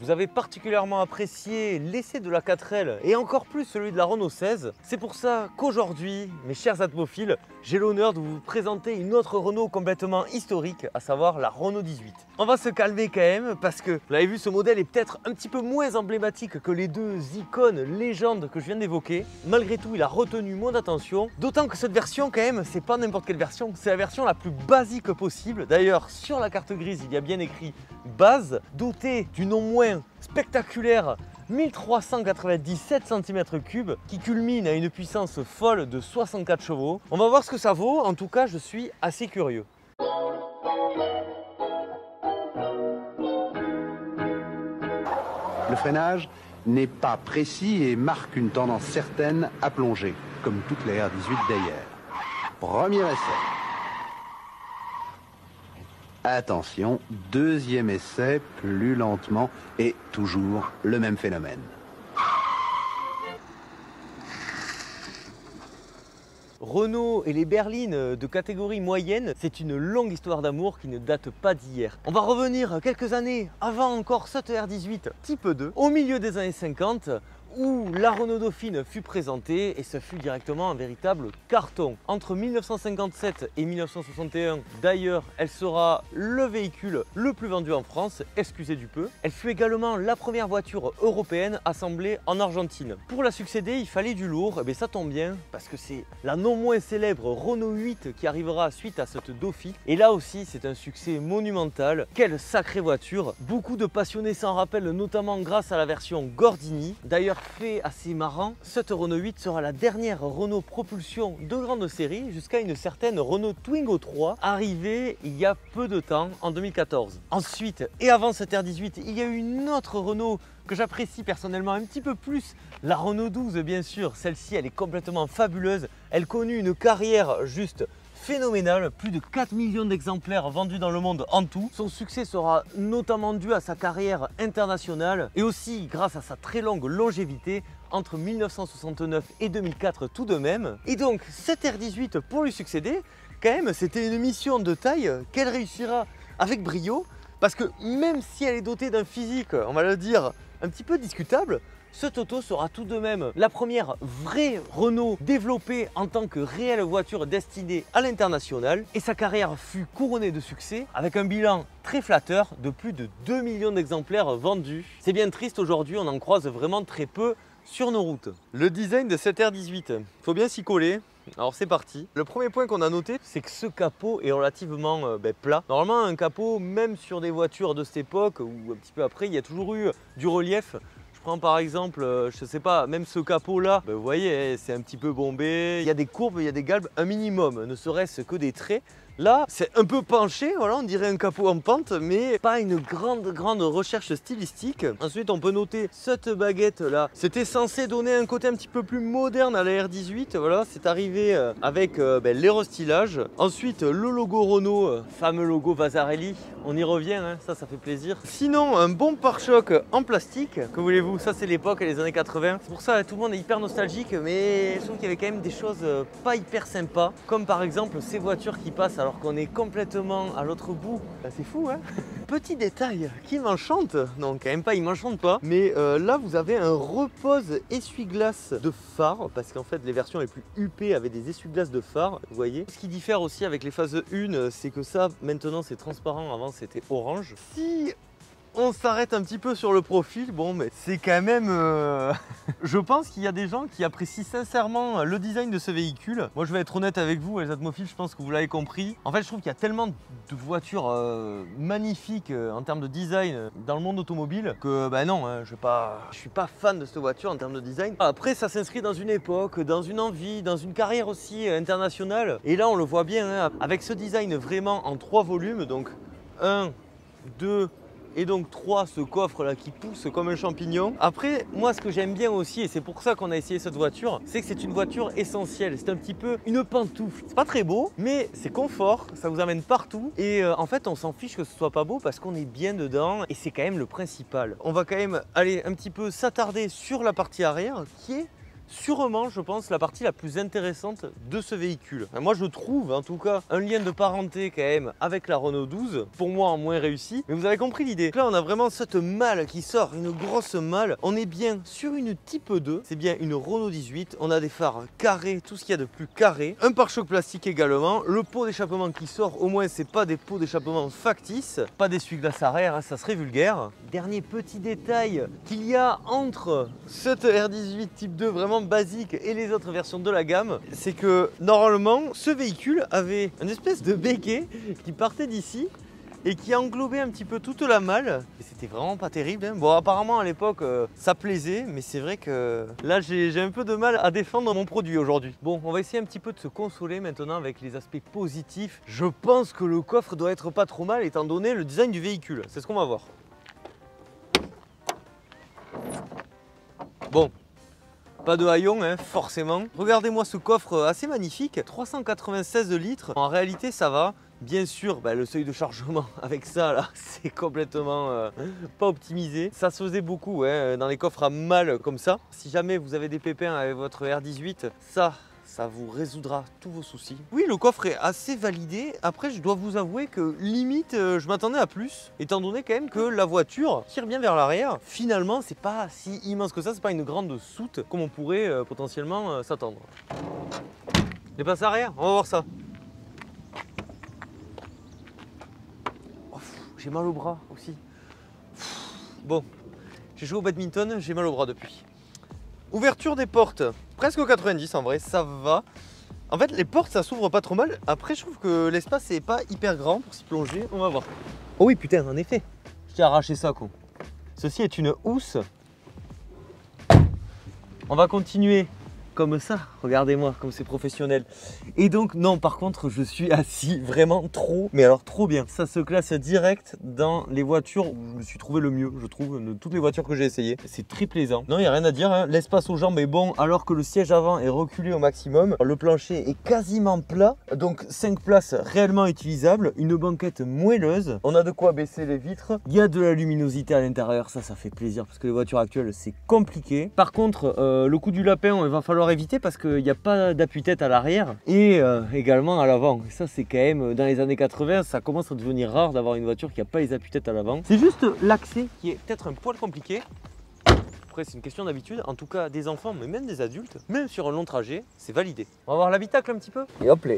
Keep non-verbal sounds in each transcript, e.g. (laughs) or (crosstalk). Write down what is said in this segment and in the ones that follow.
vous avez particulièrement apprécié l'essai de la 4L et encore plus celui de la Renault 16. C'est pour ça qu'aujourd'hui, mes chers atmophiles, j'ai l'honneur de vous présenter une autre Renault complètement historique, à savoir la Renault 18. On va se calmer quand même parce que, vous l'avez vu, ce modèle est peut-être un petit peu moins emblématique que les deux icônes légendes que je viens d'évoquer. Malgré tout, il a retenu mon attention, d'autant que cette version quand même, c'est pas n'importe quelle version, c'est la version la plus basique possible. D'ailleurs, sur la carte grise, il y a bien écrit base, dotée du non moins spectaculaire 1397 cm3 qui culmine à une puissance folle de 64 chevaux. On va voir ce que ça vaut, en tout cas je suis assez curieux. Le freinage n'est pas précis et marque une tendance certaine à plonger, comme toutes les R18 d'ailleurs. Premier essai. Attention, deuxième essai, plus lentement, et toujours le même phénomène. Renault et les berlines de catégorie moyenne, c'est une longue histoire d'amour qui ne date pas d'hier. On va revenir quelques années avant encore cette R18 Type 2, au milieu des années 50, où la Renault Dauphine fut présentée et ce fut directement un véritable carton. Entre 1957 et 1961, d'ailleurs, elle sera le véhicule le plus vendu en France, excusez du peu. Elle fut également la première voiture européenne assemblée en Argentine. Pour la succéder, il fallait du lourd, et bien ça tombe bien parce que c'est la non moins célèbre Renault 8 qui arrivera suite à cette Dauphine. Et là aussi, c'est un succès monumental. Quelle sacrée voiture Beaucoup de passionnés s'en rappellent notamment grâce à la version Gordini. Fait assez marrant, cette Renault 8 sera la dernière Renault propulsion de grande série jusqu'à une certaine Renault Twingo 3 arrivée il y a peu de temps en 2014. Ensuite, et avant cette R18, il y a eu une autre Renault que j'apprécie personnellement un petit peu plus, la Renault 12 bien sûr, celle-ci elle est complètement fabuleuse, elle connut une carrière juste phénoménal, plus de 4 millions d'exemplaires vendus dans le monde en tout. Son succès sera notamment dû à sa carrière internationale et aussi grâce à sa très longue longévité entre 1969 et 2004 tout de même. Et donc cette R18 pour lui succéder, quand même c'était une mission de taille qu'elle réussira avec brio parce que même si elle est dotée d'un physique, on va le dire, un petit peu discutable, cette auto sera tout de même la première vraie Renault développée en tant que réelle voiture destinée à l'international et sa carrière fut couronnée de succès avec un bilan très flatteur de plus de 2 millions d'exemplaires vendus. C'est bien triste aujourd'hui, on en croise vraiment très peu sur nos routes. Le design de cette R18, faut bien s'y coller. Alors c'est parti. Le premier point qu'on a noté, c'est que ce capot est relativement euh, ben, plat. Normalement, un capot, même sur des voitures de cette époque ou un petit peu après, il y a toujours eu du relief je prends par exemple, euh, je sais pas, même ce capot là, ben, vous voyez, c'est un petit peu bombé. Il y a des courbes, il y a des galbes, un minimum, ne serait-ce que des traits. Là, c'est un peu penché, voilà, on dirait un capot en pente, mais pas une grande, grande recherche stylistique. Ensuite, on peut noter cette baguette là. C'était censé donner un côté un petit peu plus moderne à la R18, voilà, c'est arrivé euh, avec euh, ben, les restylages. Ensuite, le logo Renault, euh, fameux logo Vasarelli, on y revient, hein, ça, ça fait plaisir. Sinon, un bon pare-choc en plastique, que voulez-vous, ça c'est l'époque, les années 80. C'est pour ça, tout le monde est hyper nostalgique, mais je trouve qu'il y avait quand même des choses pas hyper sympas, comme par exemple ces voitures qui passent alors qu'on est complètement à l'autre bout. Bah, c'est fou, hein (laughs) Petit détail qui m'enchante, non quand même pas, il m'enchante pas, mais euh, là vous avez un repose essuie-glace de phare, parce qu'en fait les versions les plus huppées avaient des essuie-glaces de phare, vous voyez. Ce qui diffère aussi avec les phases 1, c'est que ça maintenant c'est transparent, avant c'était orange. Si on s'arrête un petit peu sur le profil, bon mais c'est quand même... Euh, (laughs) je pense qu'il y a des gens qui apprécient sincèrement le design de ce véhicule. Moi je vais être honnête avec vous, les atmophiles, je pense que vous l'avez compris. En fait je trouve qu'il y a tellement de voitures euh, magnifiques euh, en termes de design dans le monde automobile que bah non, hein, je, je suis pas fan de cette voiture en termes de design. Après ça s'inscrit dans une époque, dans une envie, dans une carrière aussi internationale. Et là on le voit bien, hein, avec ce design vraiment en trois volumes, donc 1, 2, et donc 3 ce coffre là qui pousse comme un champignon. Après moi ce que j'aime bien aussi et c'est pour ça qu'on a essayé cette voiture c'est que c'est une voiture essentielle. C'est un petit peu une pantoufle. C'est pas très beau mais c'est confort. Ça vous amène partout. Et euh, en fait on s'en fiche que ce soit pas beau parce qu'on est bien dedans. Et c'est quand même le principal. On va quand même aller un petit peu s'attarder sur la partie arrière qui est sûrement, je pense, la partie la plus intéressante de ce véhicule. Moi, je trouve, en tout cas, un lien de parenté quand même avec la Renault 12, pour moi en moins réussi. Mais vous avez compris l'idée. Là, on a vraiment cette malle qui sort, une grosse malle. On est bien sur une Type 2, c'est bien une Renault 18. On a des phares carrés, tout ce qu'il y a de plus carré. Un pare-choc plastique également. Le pot d'échappement qui sort, au moins, c'est pas des pots d'échappement factices. Pas d'essuie-glace arrière, hein, ça serait vulgaire. Dernier petit détail qu'il y a entre cette R18 Type 2 vraiment basique et les autres versions de la gamme, c'est que normalement ce véhicule avait une espèce de béquet qui partait d'ici et qui englobait un petit peu toute la malle. Et c'était vraiment pas terrible. hein. Bon, apparemment à l'époque euh, ça plaisait, mais c'est vrai que là j'ai j'ai un peu de mal à défendre mon produit aujourd'hui. Bon, on va essayer un petit peu de se consoler maintenant avec les aspects positifs. Je pense que le coffre doit être pas trop mal étant donné le design du véhicule. C'est ce qu'on va voir. Bon, pas de haillons, hein, forcément. Regardez-moi ce coffre assez magnifique, 396 litres. En réalité, ça va. Bien sûr, bah, le seuil de chargement (laughs) avec ça, là, c'est complètement euh, pas optimisé. Ça se faisait beaucoup hein, dans les coffres à mal comme ça. Si jamais vous avez des pépins avec votre R18, ça, ça vous résoudra tous vos soucis. Oui, le coffre est assez validé. Après, je dois vous avouer que limite, euh, je m'attendais à plus, étant donné quand même que la voiture tire bien vers l'arrière. Finalement, c'est pas si immense que ça, c'est pas une grande soute comme on pourrait euh, potentiellement euh, s'attendre. Les passes arrière, on va voir ça. Oh, j'ai mal au bras aussi. Bon, j'ai joué au badminton, j'ai mal au bras depuis. Ouverture des portes, presque au 90 en vrai, ça va. En fait, les portes, ça s'ouvre pas trop mal. Après, je trouve que l'espace est pas hyper grand pour s'y plonger. On va voir. Oh oui, putain, en effet. Je t'ai arraché ça, con. Ceci est une housse. On va continuer comme ça. Regardez-moi, comme c'est professionnel. Et donc, non, par contre, je suis assis vraiment trop, mais alors trop bien. Ça se classe direct dans les voitures où je me suis trouvé le mieux, je trouve, de toutes les voitures que j'ai essayées. C'est très plaisant. Non, il n'y a rien à dire. hein. L'espace aux jambes est bon, alors que le siège avant est reculé au maximum. Le plancher est quasiment plat, donc 5 places réellement utilisables. Une banquette moelleuse. On a de quoi baisser les vitres. Il y a de la luminosité à l'intérieur. Ça, ça fait plaisir parce que les voitures actuelles, c'est compliqué. Par contre, euh, le coup du lapin, il va falloir éviter parce qu'il n'y a pas d'appui-tête à l'arrière et euh, également à l'avant. Ça, c'est quand même dans les années 80, ça commence à devenir rare d'avoir une voiture qui n'a pas les appuis-têtes à l'avant. C'est juste l'accès qui est peut-être un poil compliqué. Après, c'est une question d'habitude. En tout cas, des enfants, mais même des adultes, même sur un long trajet, c'est validé. On va voir l'habitacle un petit peu. Et hop là.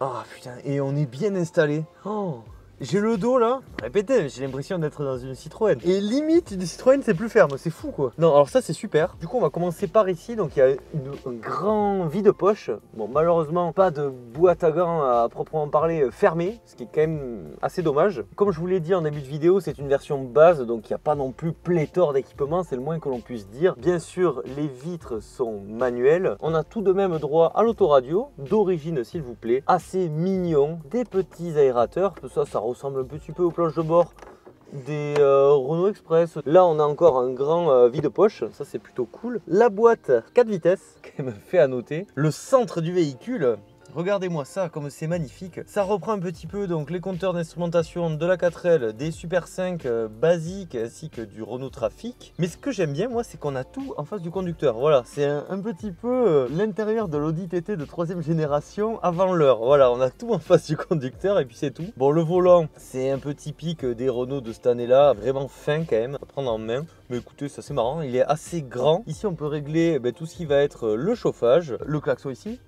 Ah putain, et on est bien installé. Oh. J'ai le dos là, répétez, j'ai l'impression d'être dans une Citroën. Et limite, une Citroën c'est plus ferme, c'est fou quoi. Non, alors ça c'est super. Du coup, on va commencer par ici. Donc il y a une- un grand vide-poche. Bon, malheureusement, pas de boîte à gants à proprement parler euh, fermée, ce qui est quand même assez dommage. Comme je vous l'ai dit en début de vidéo, c'est une version base, donc il n'y a pas non plus pléthore d'équipements, c'est le moins que l'on puisse dire. Bien sûr, les vitres sont manuelles. On a tout de même droit à l'autoradio, d'origine s'il vous plaît, assez mignon, des petits aérateurs. Ça, ça ressemble un petit peu aux planches de bord des euh, Renault Express. Là, on a encore un grand euh, vide-poche, ça c'est plutôt cool. La boîte 4 vitesses, (laughs) quand même fait à noter. Le centre du véhicule. Regardez-moi ça, comme c'est magnifique. Ça reprend un petit peu donc les compteurs d'instrumentation de la 4L, des Super 5 euh, basiques ainsi que du Renault Trafic. Mais ce que j'aime bien, moi, c'est qu'on a tout en face du conducteur. Voilà, c'est un, petit peu euh, l'intérieur de l'Audi TT de troisième génération avant l'heure. Voilà, on a tout en face du conducteur et puis c'est tout. Bon, le volant, c'est un peu typique des Renault de cette année-là, vraiment fin quand même à prendre en main. Mais écoutez, ça c'est marrant, il est assez grand. Ici, on peut régler ben, tout ce qui va être euh, le chauffage, le klaxon ici.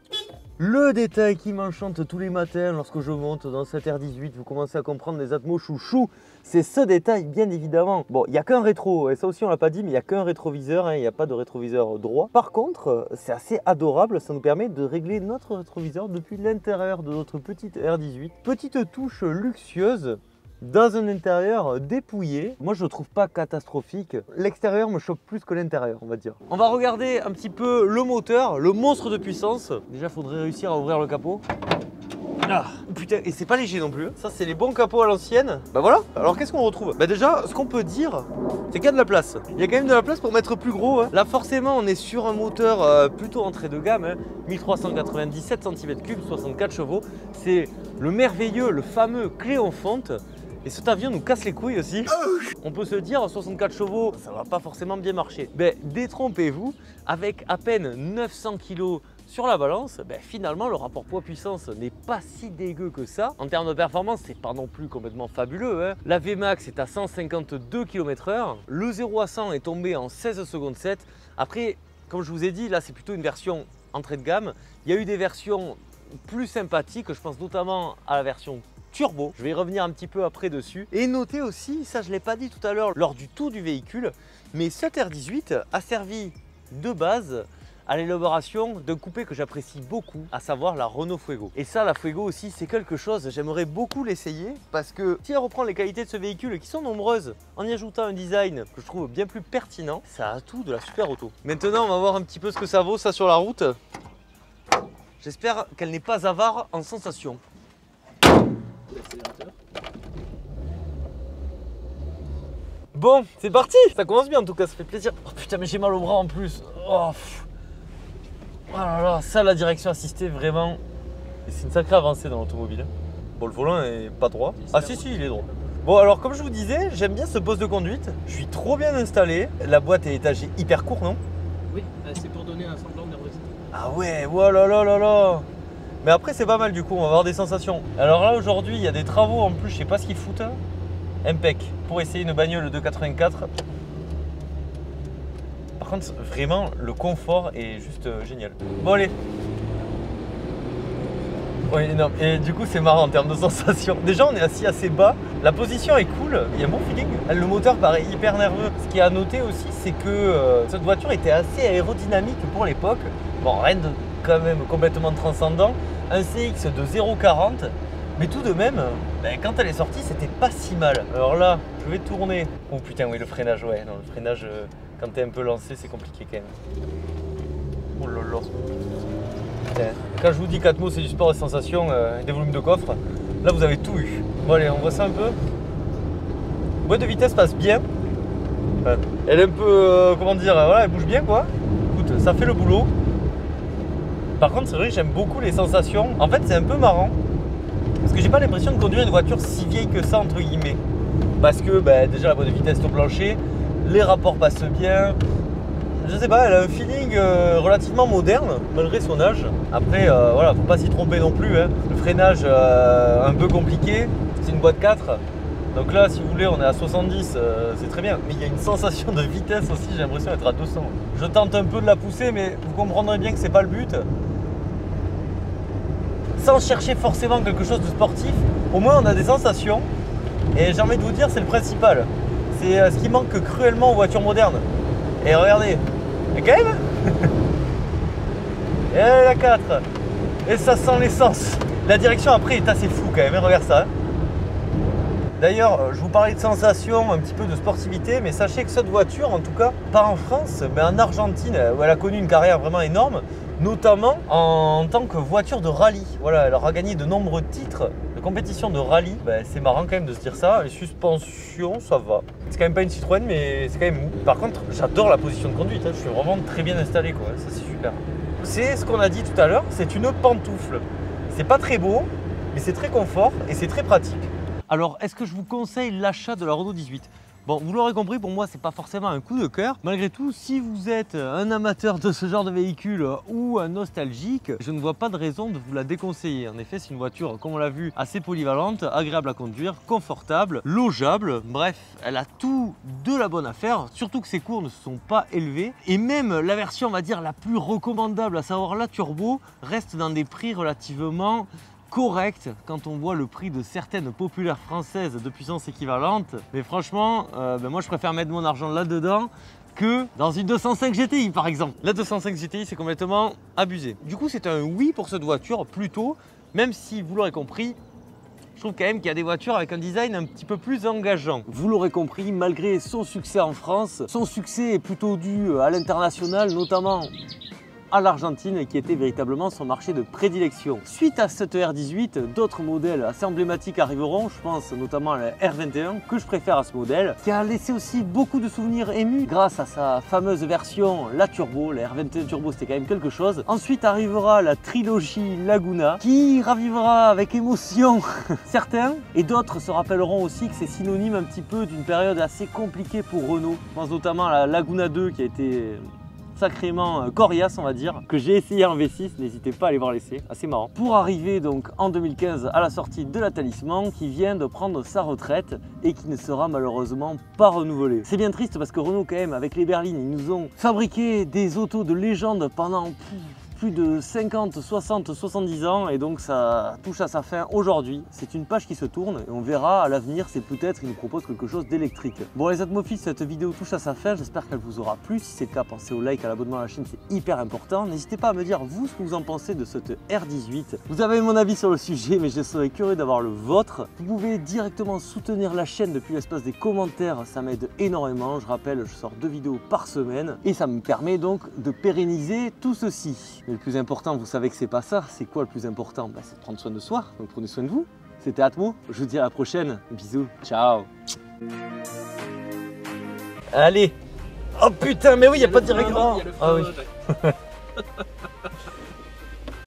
Le détail qui m'enchante tous les matins lorsque je monte dans cette R18, vous commencez à comprendre les atmos chouchou, c'est ce détail bien évidemment. Bon, il n'y a qu'un rétro, et ça aussi on l'a pas dit, mais il n'y a qu'un rétroviseur, hein, il n'y a pas de rétroviseur droit. Par contre, c'est assez adorable, ça nous permet de régler notre rétroviseur depuis l'intérieur de notre petite R18. Petite touche luxueuse dans un intérieur dépouillé. Moi, je le trouve pas catastrophique. L'extérieur me choque plus que l'intérieur, on va dire. On va regarder un petit peu le moteur, le monstre de puissance. Déjà, faudrait réussir à ouvrir le capot. Ah, putain, et c'est pas léger non plus. Ça, c'est les bons capots à l'ancienne. Bah voilà. Alors, qu'est-ce qu'on retrouve? Bah déjà, ce qu'on peut dire, c'est qu'il y a de la place. Il y a quand même de la place pour mettre plus gros. hein. Là, forcément, on est sur un moteur euh, plutôt entrée de gamme. hein. 1397 cm3, 64 chevaux. C'est le merveilleux, le fameux Cléon Fonte Et cet avion nous casse les couilles aussi. On peut se dire 64 chevaux, ça va pas forcément bien marcher. Ben détrompez-vous, avec à peine 900 kg sur la balance, ben, finalement le rapport poids-puissance n'est pas si dégueu que ça. En termes de performance, c'est pas non plus complètement fabuleux. Hein. La Vmax est à 152 km/h. Le 0 à 100 est tombé en 16 secondes 7. Après, comme je vous ai dit, là c'est plutôt une version entrée de gamme. Il y a eu des versions plus sympathiques, je pense notamment à la version turbo. Je vais y revenir un petit peu après dessus. Et notez aussi, ça je ne l'ai pas dit tout à l'heure lors du tour du véhicule, mais cette R18 a servi de base à l'élaboration d'un coupé que j'apprécie beaucoup, à savoir la Renault Fuego. Et ça, la Fuego aussi, c'est quelque chose, j'aimerais beaucoup l'essayer parce que si elle reprend les qualités de ce véhicule qui sont nombreuses, en y ajoutant un design que je trouve bien plus pertinent, ça a tout de la super auto. Maintenant, on va voir un petit peu ce que ça vaut ça sur la route. J'espère qu'elle n'est pas avare en sensation. Bon, c'est parti Ça commence bien en tout cas, ça fait plaisir. Oh putain, mais j'ai mal au bras en plus. Oh, Oh là là, ça la direction assistée vraiment. C'est une sacrée avancée dans l'automobile. Bon le volant est pas droit. Ah si si il est droit. Bon alors comme je vous disais, j'aime bien ce poste de conduite. Je suis trop bien installé. La boîte est étagée hyper court non? Oui, euh, c'est pour donner un semblant de nervosité. Ah ouais, oh là là là là Mais après c'est pas mal du coup, on va avoir des sensations. Alors là aujourd'hui il y a des travaux en plus, je sais pas ce qu'ils foutent. Impec, pour essayer une bagnole de 84. Par contre, vraiment, le confort est juste euh, génial. Bon, allez. Et du coup, c'est marrant en termes de (laughs) sensation. Déjà, on est assis assez bas. La position est cool. Il y a un bon feeling. Le moteur paraît hyper nerveux. Ce qui est à noter aussi, c'est que euh, cette voiture était assez aérodynamique pour l'époque. Bon, rien de quand même complètement transcendant. Un CX de 0,40. Mais tout de même, ben, quand elle est sortie, c'était pas si mal. Alors là, je vais tourner. Oh putain, oui, le freinage, ouais. Non, le freinage. Euh, quand t'es un peu lancé, c'est compliqué quand même. Oh là là. Quand je vous dis 4 mots, c'est du sport de sensation, euh, des volumes de coffre, là vous avez tout eu. Bon allez, on voit ça un peu. Boîte de vitesse passe bien. Elle est un peu, euh, comment dire, voilà, elle bouge bien quoi. Écoute, ça fait le boulot. Par contre, c'est vrai que j'aime beaucoup les sensations. En fait, c'est un peu marrant. Parce que j'ai pas l'impression de conduire une voiture si vieille que ça, entre guillemets. Parce que bah, déjà la de vitesse au plancher, les rapports passent bien. Je sais pas, elle a un feeling euh, relativement moderne malgré son âge. Après, euh, voilà, faut pas s'y tromper non plus. Hein. Le freinage euh, un peu compliqué, c'est une boîte 4. Donc là, si vous voulez, on est à 70, c'est très bien. Mais il y a une sensation de vitesse aussi, j'ai l'impression d'être à 200. Je tente un peu de la pousser, mais vous comprendrez bien que c'est pas le but. Sans chercher forcément quelque chose de sportif, au moins on a des sensations. Et j'ai envie de vous dire, c'est le principal. C'est euh, ce qui manque cruellement aux voitures modernes. Et regardez, et quand même Et la 4 Et ça sent l'essence La direction après est assez floue quand même, hein, regarde ça. Hein. D'ailleurs, euh, je vous parlais de sensation, un petit peu de sportivité, mais sachez que cette voiture, en tout cas, pas en France, mais en Argentine, où elle a connu une carrière vraiment énorme, notamment en tant que voiture de rallye. Voilà, elle aura gagné de nombreux titres de compétition de rallye. Ben, c'est marrant quand même de se dire ça. Les suspensions, ça va. C'est quand même pas une Citroën, mais c'est quand même mou. Par contre, j'adore la position de conduite. Hein. Je suis vraiment très bien installé, quoi. Ça, c'est super. C'est ce qu'on a dit tout à l'heure, c'est une pantoufle. C'est pas très beau, mais c'est très confort et c'est très pratique. Alors, est-ce que je vous conseille l'achat de la Renault 18 Bon, vous l'aurez compris, pour moi, c'est pas forcément un coup de cœur. Malgré tout, si vous êtes un amateur de ce genre de véhicule ou un nostalgique, je ne vois pas de raison de vous la déconseiller. En effet, c'est une voiture, comme on l'a vu, assez polyvalente, agréable à conduire, confortable, logeable. Bref, elle a tout de la bonne affaire, surtout que ses cours ne sont pas élevés. Et même la version, on va dire, la plus recommandable, à savoir la turbo, reste dans des prix relativement correct quand on voit le prix de certaines populaires françaises de puissance équivalente. Mais franchement, euh, ben moi je préfère mettre mon argent là-dedans que dans une 205 GTI par exemple. La 205 GTI c'est complètement abusé. Du coup c'est un oui pour cette voiture plutôt, même si vous l'aurez compris, je trouve quand même qu'il y a des voitures avec un design un petit peu plus engageant. Vous l'aurez compris, malgré son succès en France, son succès est plutôt dû à l'international, notamment à l'Argentine qui était véritablement son marché de prédilection. Suite à cette R18, d'autres modèles assez emblématiques arriveront, je pense notamment à la R21 que je préfère à ce modèle, qui a laissé aussi beaucoup de souvenirs émus grâce à sa fameuse version la Turbo, la R21 Turbo c'était quand même quelque chose. Ensuite arrivera la trilogie Laguna qui ravivera avec émotion (laughs) certains et d'autres se rappelleront aussi que c'est synonyme un petit peu d'une période assez compliquée pour Renault. Je pense notamment à la Laguna 2 qui a été sacrément euh, coriace on va dire, que j'ai essayé en V6, n'hésitez pas à aller voir l'essai, assez marrant. Pour arriver donc en 2015 à la sortie de la Talisman qui vient de prendre sa retraite et qui ne sera malheureusement pas renouvelée. C'est bien triste parce que Renault quand même avec les berlines ils nous ont fabriqué des autos de légende pendant plus de 50, 60, 70 ans et donc ça touche à sa fin aujourd'hui. C'est une page qui se tourne et on verra à l'avenir si peut-être il nous propose quelque chose d'électrique. Bon les atmophiles, cette vidéo touche à sa fin, j'espère qu'elle vous aura plu. Si c'est le cas, pensez au like, à l'abonnement à la chaîne, c'est hyper important. N'hésitez pas à me dire vous ce que vous en pensez de cette R18. Vous avez mon avis sur le sujet mais je serais curieux d'avoir le vôtre. Vous pouvez directement soutenir la chaîne depuis l'espace des commentaires, ça m'aide énormément. Je rappelle, je sors deux vidéos par semaine et ça me permet donc de pérenniser tout ceci. Mais le plus important, vous savez que c'est pas ça. C'est quoi le plus important? Bah, C'est de prendre soin de soi. Donc prenez soin de vous. C'était Atmo. Je vous dis à la prochaine. Bisous. Ciao. Allez. Oh putain, mais oui, il n'y a pas de direct. Non, non, il y a le Ah oui. (laughs)